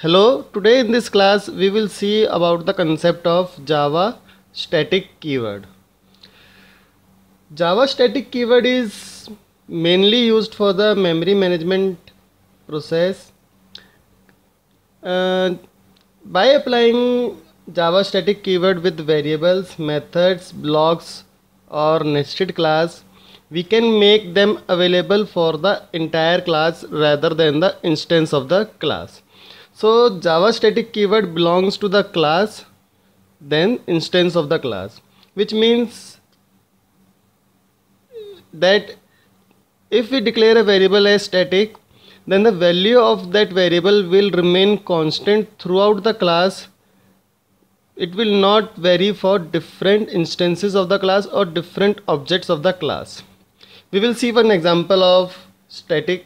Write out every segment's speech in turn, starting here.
Hello, today in this class we will see about the concept of Java static keyword. Java static keyword is mainly used for the memory management process. Uh, by applying Java static keyword with variables, methods, blocks or nested class, we can make them available for the entire class rather than the instance of the class. So Java static keyword belongs to the class then instance of the class which means that if we declare a variable as static then the value of that variable will remain constant throughout the class. It will not vary for different instances of the class or different objects of the class. We will see one example of static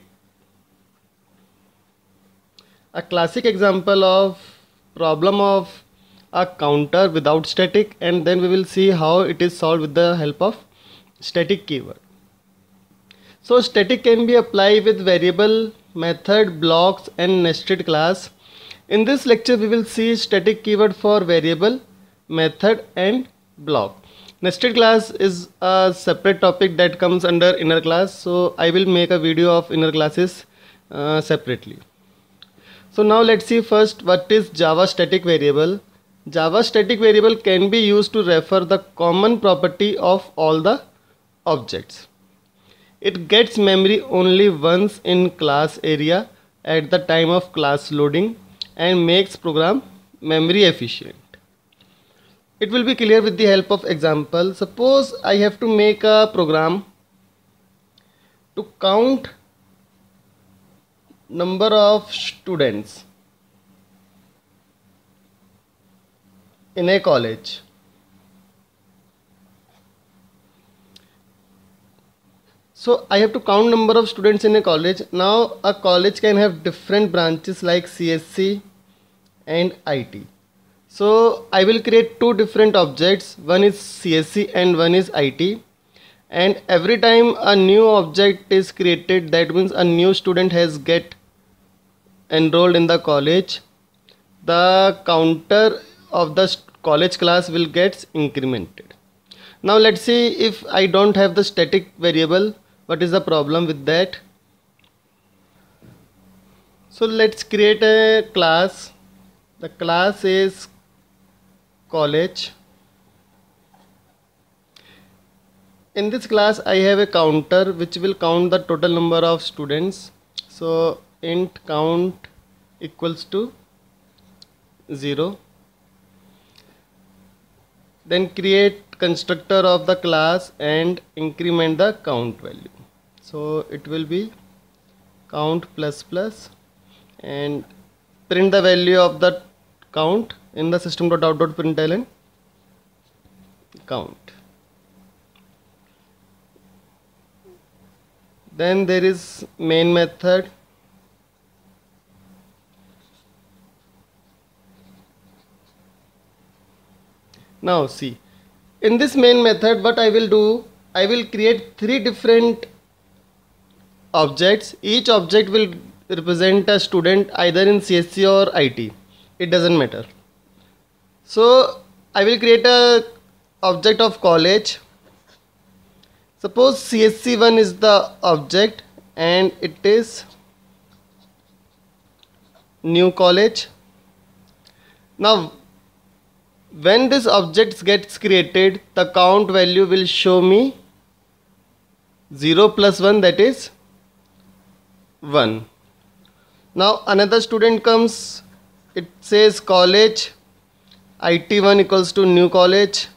a classic example of problem of a counter without static and then we will see how it is solved with the help of static keyword. So static can be applied with variable, method, blocks and nested class. In this lecture we will see static keyword for variable, method and block. Nested class is a separate topic that comes under inner class so I will make a video of inner classes uh, separately. So now let's see first what is Java static variable. Java static variable can be used to refer the common property of all the objects. It gets memory only once in class area at the time of class loading and makes program memory efficient. It will be clear with the help of example. Suppose I have to make a program to count number of students in a college. So i have to count number of students in a college. Now a college can have different branches like csc and it so i will create two different objects. One is csc and one is it and every time a new object is created that means a new student has get enrolled in the college the counter of the college class will get incremented. Now let's see if I don't have the static variable what is the problem with that? So let's create a class. The class is college. In this class I have a counter which will count the total number of students. So int count equals to 0 then create constructor of the class and increment the count value. So it will be count plus plus and print the value of the count in the system dot dot print system.out.println count. Then there is main method now see. In this main method what I will do I will create three different objects. Each object will represent a student either in CSC or IT it doesn't matter. So I will create a object of college. Suppose CSC1 is the object and it is new college. Now when this object gets created the count value will show me 0 plus 1 that is 1 now another student comes. It says college IT1 equals to new college.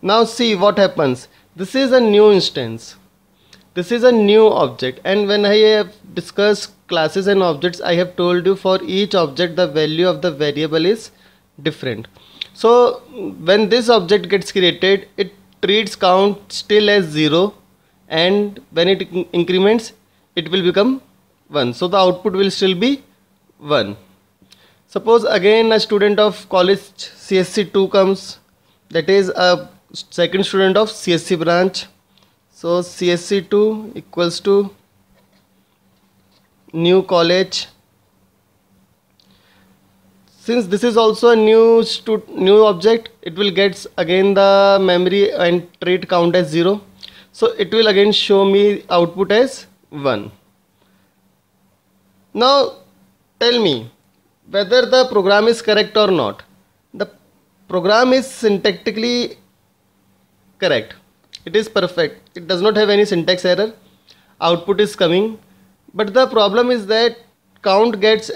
Now see what happens. This is a new instance this is a new object and when I have discussed classes and objects I have told you for each object the value of the variable is different. So when this object gets created it treats count still as 0 and when it increments it will become 1 so the output will still be 1 suppose again a student of college CSC2 comes that is a second student of CSC branch so CSC2 equals to new college. Since this is also a new new object it will get again the memory and trait count as 0 so it will again show me output as 1 now tell me whether the program is correct or not. The program is syntactically correct it is perfect. It does not have any syntax error. Output is coming. But the problem is that count gets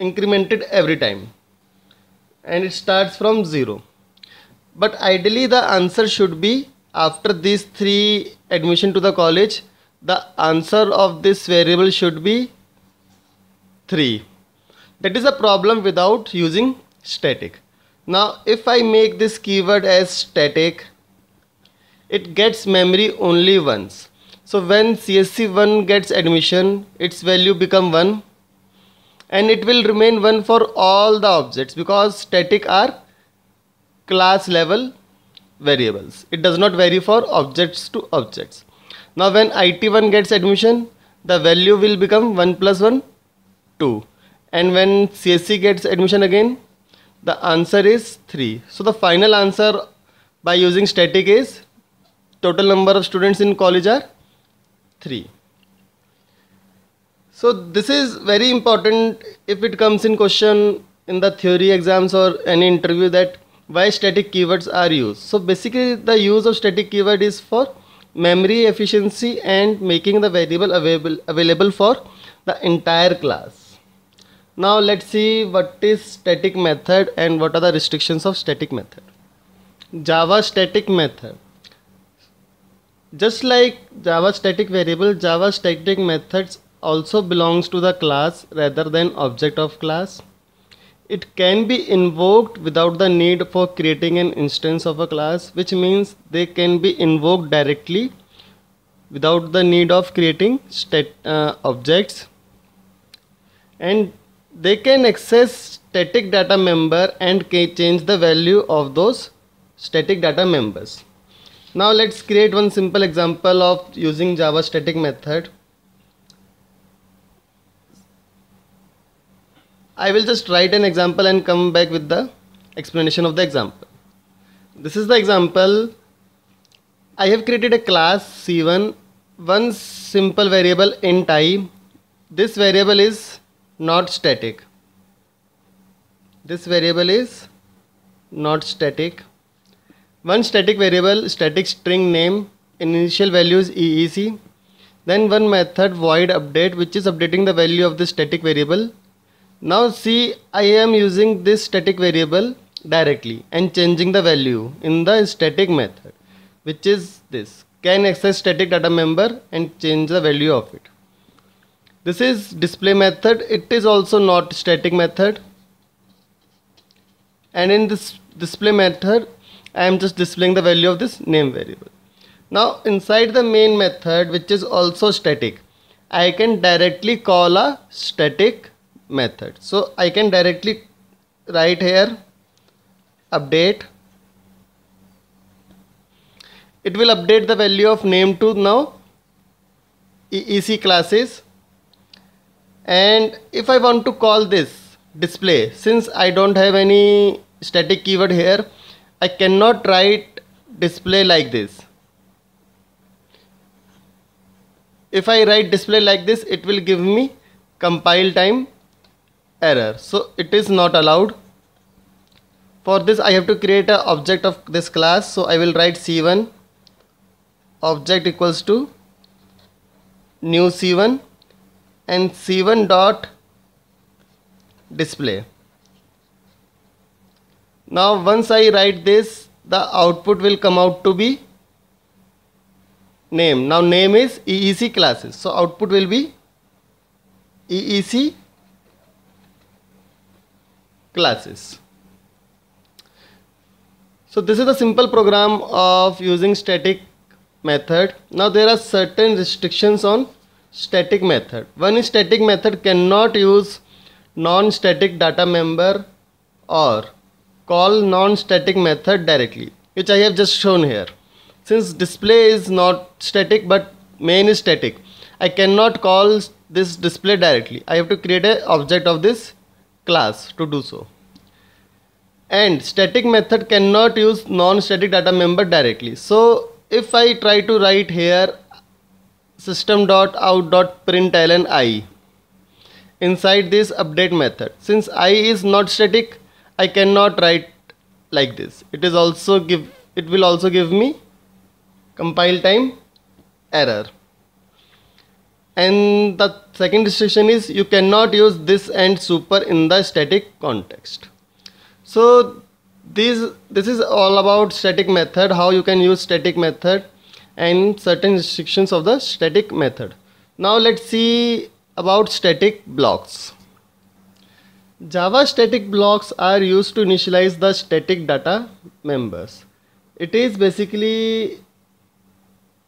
incremented every time. And it starts from 0 but ideally the answer should be after these three admission to the college the answer of this variable should be 3 that is a problem without using static. Now if I make this keyword as static it gets memory only once so when CSC1 gets admission, its value become 1 and it will remain 1 for all the objects because static are class level variables. It does not vary for objects to objects. Now when IT1 gets admission, the value will become 1 plus 1, 2. And when CSC gets admission again, the answer is 3. So the final answer by using static is total number of students in college are? 3 so this is very important if it comes in question in the theory exams or any interview that why static keywords are used. So basically the use of static keyword is for memory efficiency and making the variable available available for the entire class. Now let's see what is static method and what are the restrictions of static method. Java static method just like Java static variable, Java static methods also belongs to the class rather than object of class. It can be invoked without the need for creating an instance of a class which means they can be invoked directly without the need of creating stat uh, objects and they can access static data member and change the value of those static data members. Now let's create one simple example of using Java static method. I will just write an example and come back with the explanation of the example. This is the example. I have created a class C1, one simple variable int i. This variable is not static. This variable is not static one static variable static string name initial value is EEC then one method void update which is updating the value of the static variable. Now see I am using this static variable directly and changing the value in the static method which is this. Can access static data member and change the value of it. This is display method. It is also not static method. And in this display method I am just displaying the value of this name variable. Now inside the main method which is also static, I can directly call a static method. So I can directly write here update. It will update the value of name to now EEC classes and if I want to call this display since I don't have any static keyword here I cannot write display like this. If I write display like this it will give me compile time error. So it is not allowed. For this I have to create an object of this class. So I will write c1 object equals to new c1 and c1 dot display now once I write this the output will come out to be name. Now name is EEC classes. So output will be EEC classes. So this is a simple program of using static method. Now there are certain restrictions on static method. One static method cannot use non-static data member or call non-static method directly which I have just shown here since display is not static but main is static I cannot call this display directly. I have to create a object of this class to do so. And static method cannot use non-static data member directly. So if I try to write here system.out.println i inside this update method since i is not static i cannot write like this. It is also give it will also give me compile time error. And the second restriction is you cannot use this and super in the static context. So this this is all about static method how you can use static method and certain restrictions of the static method. Now let's see about static blocks java static blocks are used to initialize the static data members. It is basically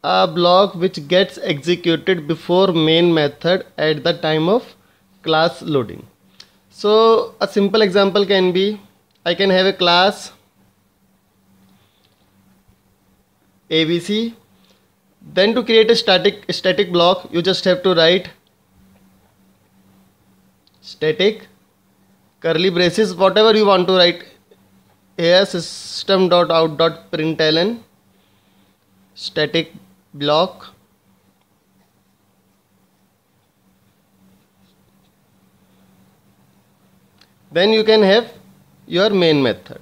a block which gets executed before main method at the time of class loading. So a simple example can be I can have a class ABC then to create a static static block you just have to write static curly braces whatever you want to write. Here system.out.println static block. Then you can have your main method.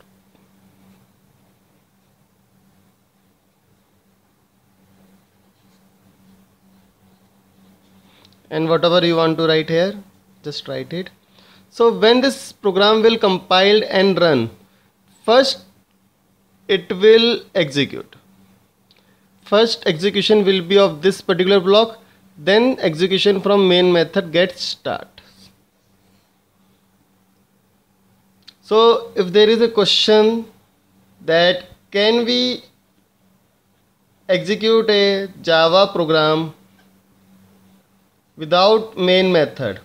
And whatever you want to write here just write it so when this program will compile and run first it will execute. First execution will be of this particular block then execution from main method gets start. So if there is a question that can we execute a java program without main method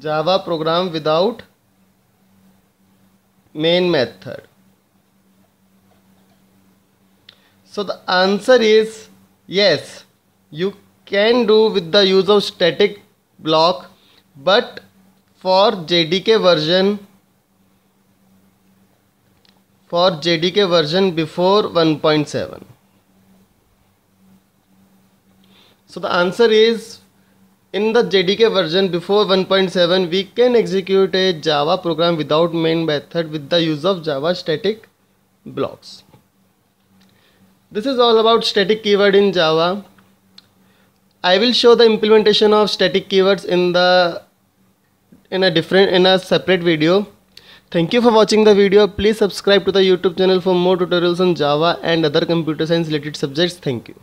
Java program without main method so the answer is yes you can do with the use of static block but for J D K version for J D K version before one point seven so the answer is in the JDK version before 1.7 we can execute a Java program without main method with the use of Java static blocks. This is all about static keyword in Java. I will show the implementation of static keywords in the in a different in a separate video. Thank you for watching the video. Please subscribe to the YouTube channel for more tutorials on Java and other computer science related subjects. Thank you.